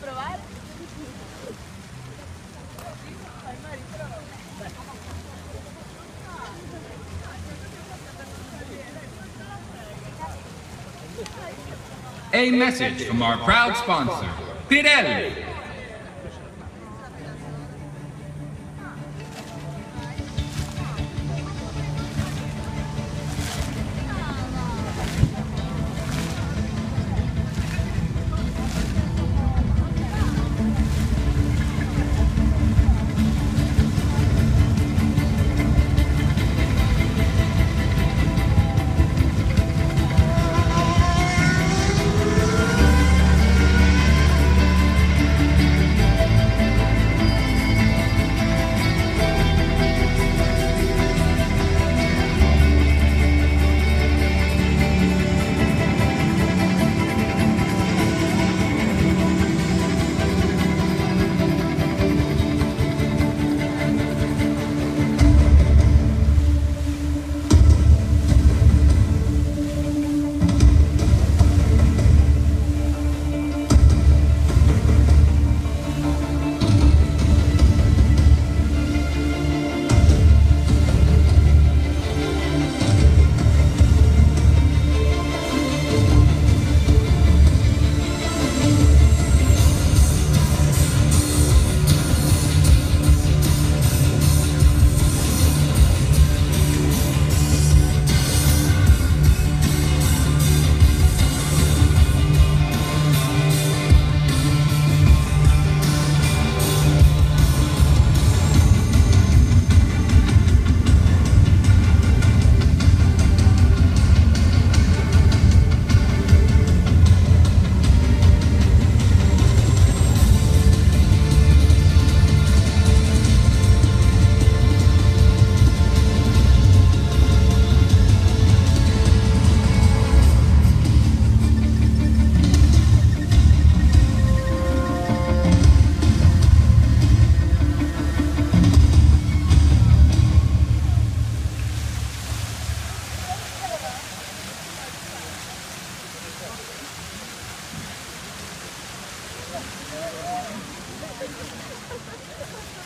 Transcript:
Probar? A message from our proud sponsor, Pirelli. Thank you.